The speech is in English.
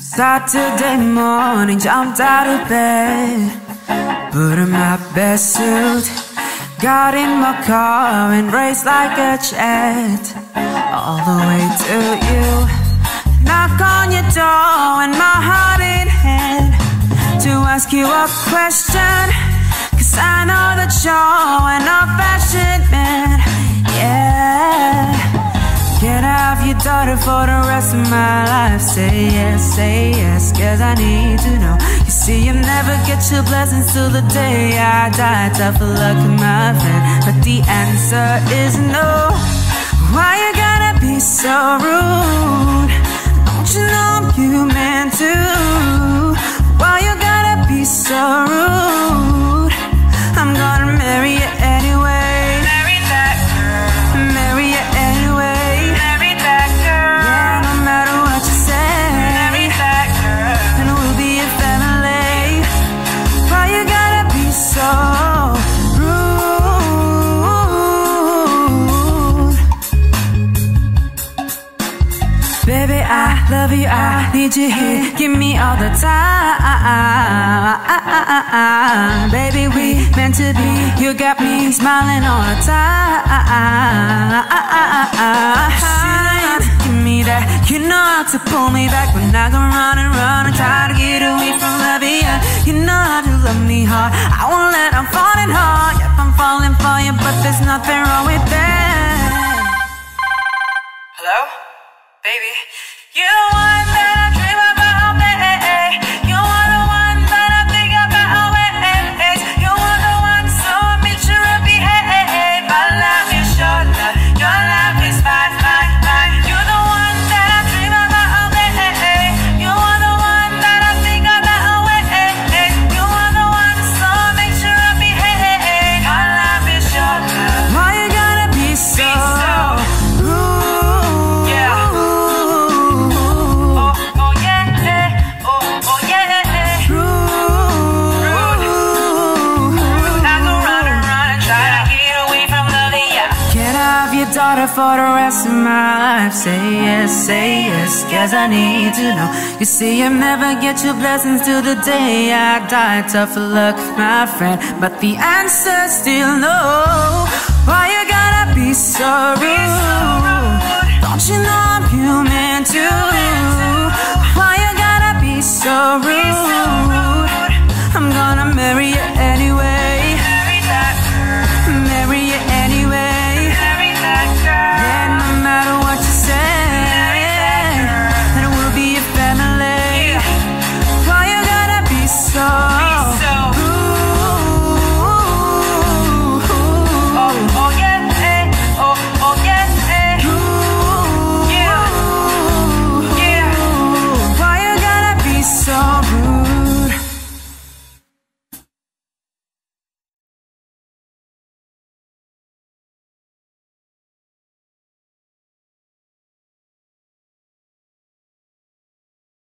Saturday morning, jumped out of bed, put on my best suit, got in my car and raced like a jet all the way to you. Knock on your door and my heart in hand to ask you a question. Cause I know that you're an old fashioned man, your daughter for the rest of my life? Say yes, say yes, cause I need to know. You see, you never get your blessings till the day I die. Tough luck, my friend, but the answer is no. Why you gotta be so rude? I love you, I need you here. Give me all the time. Baby, we meant to be. You got me smiling all the time. Give me that. You know how to pull me back when I go run and run try to get away from loving you. You know how to love me hard. I won't let I'm falling hard. Yep, I'm falling for you, but there's nothing wrong with that. Hello? Baby. You're your daughter for the rest of my life? Say yes, say yes, cause I need to know. You see, you never get your blessings till the day I die. Tough luck, my friend, but the answer's still no.